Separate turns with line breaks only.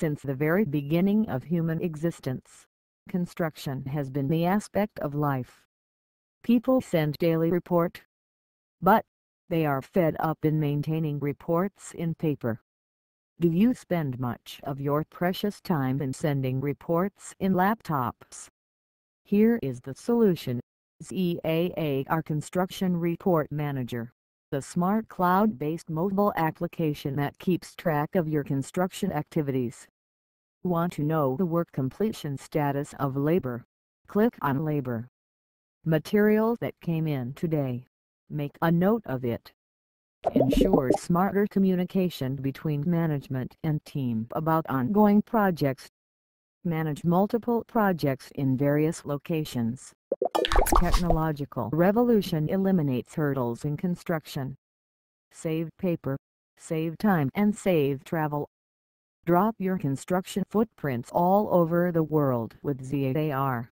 Since the very beginning of human existence, construction has been the aspect of life. People send daily report, but they are fed up in maintaining reports in paper. Do you spend much of your precious time in sending reports in laptops? Here is the solution. ZAAR Construction Report Manager. The smart cloud-based mobile application that keeps track of your construction activities. Want to know the work completion status of labor? Click on Labor. Material that came in today. Make a note of it. Ensure smarter communication between management and team about ongoing projects. Manage multiple projects in various locations. Technological revolution eliminates hurdles in construction. Save paper, save time and save travel. Drop your construction footprints all over the world with ZAAR.